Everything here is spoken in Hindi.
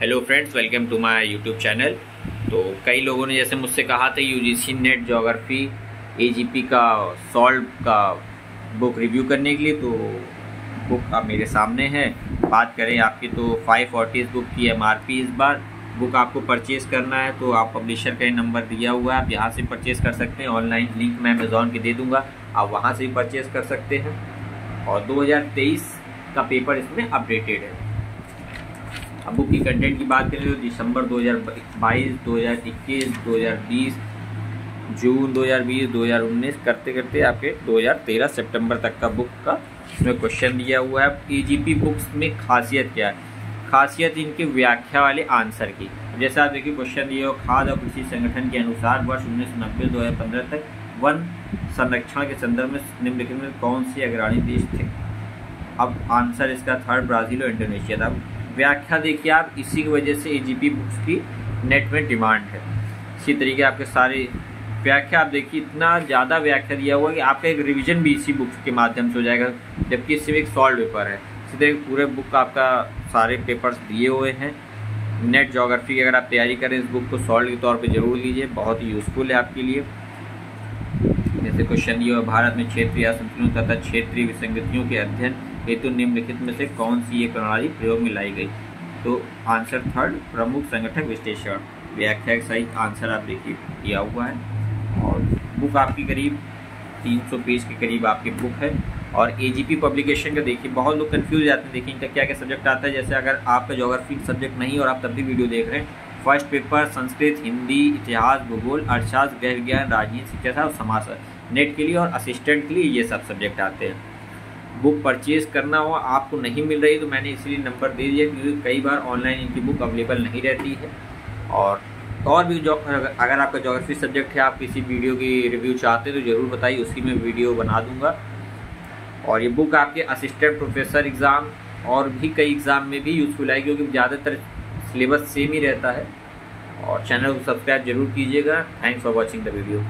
Hello friends welcome to my YouTube channel तो कई लोगों ने जैसे मुझसे कहा था यूजीसी नेट जोग्राफी एजीपी का सॉल्व का बुक रिव्यू करने के लिए तो बुक आप मेरे सामने है। बात करें आपकी तो फाइव फोर्टीज़ बुक की एम इस बार। बुक आपको परचेज़ करना है तो आप पब्लिशर का नंबर दिया हुआ है। आप यहाँ से परचेज़ कर सकते हैं। ऑनलाइन लिंक मैं अमेज़ोन की दे दूँगा। आप वहाँ से भी परचेज़ कर सकते हैं। और 2023 का पेपर इसमें अपडेटेड है। अब बुक की कंटेंट की बात करें तो दिसंबर 2022, 2021, 2020, जून 2020, 2019 करते करते आपके 2013 सितंबर तक का बुक का इसमें क्वेश्चन दिया हुआ है। ईजीपी बुक्स में खासियत क्या है? खासियत इनकी व्याख्या वाले आंसर की। जैसे आप देखिए क्वेश्चन दिया हो खाद्य और कृषि संगठन के अनुसार वर्ष उन्नीस सौ नब्बे दो हज़ार पंद्रह तक वन संरक्षण के संदर्भ में निम्नलिखित में कौन से अग्रणी देश थे? अब आंसर इसका थर्ड ब्राज़ील और इंडोनेशिया था। व्याख्या देखिए आप, इसी की वजह से एजीपी बुक्स की नेट में डिमांड है। इसी तरीके आपके सारे व्याख्या, आप देखिए, इतना ज़्यादा व्याख्या दिया हुआ है कि आपका एक रिवीजन भी इसी बुक्स के माध्यम से हो जाएगा, जबकि इससे एक सॉल्व पेपर है। इसी तरीके पूरे बुक आपका सारे पेपर्स दिए हुए हैं। नेट जोग्राफी की अगर आप तैयारी करें, इस बुक को सॉल्व के तौर पे ज़रूर लीजिए, बहुत ही यूज़फुल है आपके लिए। जैसे क्वेश्चन हुआ भारत में क्षेत्रीय असंतुलन तथा क्षेत्रीय विसंगतियों के अध्ययन। हेतु निम्नलिखित में से कौन सी ये प्रणाली प्रयोग में लाई गई? तो आंसर थर्ड, प्रमुख संगठक विश्लेषण। व्याख्या सही आंसर आप देखिए दिया हुआ है। और बुक आपकी करीब 300 पेज के करीब आपकी बुक है। और एजीपी पब्लिकेशन का देखिए, बहुत लोग कन्फ्यूज़ जाते हैं, देखिए इनका क्या क्या सब्जेक्ट आता है। जैसे अगर आपका जोग्राफी सब्जेक्ट नहीं और आप तब भी वीडियो देख रहे हैं फ़र्स्ट पेपर संस्कृत, हिंदी, इतिहास, भूगोल, अर्थशास्त्र गृह विज्ञान राजनीति, शिक्षा और समाज, नेट के लिए और असिस्टेंट के लिए ये सब सब्जेक्ट आते हैं। बुक परचेज़ करना हो, आपको नहीं मिल रही तो मैंने इसलिए नंबर दे दिया क्योंकि कई बार ऑनलाइन इनकी बुक अवेलेबल नहीं रहती है। और और भी जो अगर आपका जोग्राफी सब्जेक्ट है, आप किसी वीडियो की रिव्यू चाहते हैं तो ज़रूर बताइए, उसकी मैं वीडियो बना दूँगा। और ये बुक आपके असिस्टेंट प्रोफेसर एग्ज़ाम और भी कई एग्ज़ाम में भी यूज़फुल है, क्योंकि ज़्यादातर सिलेबस सेम ही रहता है। और चैनल को सब्सक्राइब ज़रूर कीजिएगा। Thanks for watching the video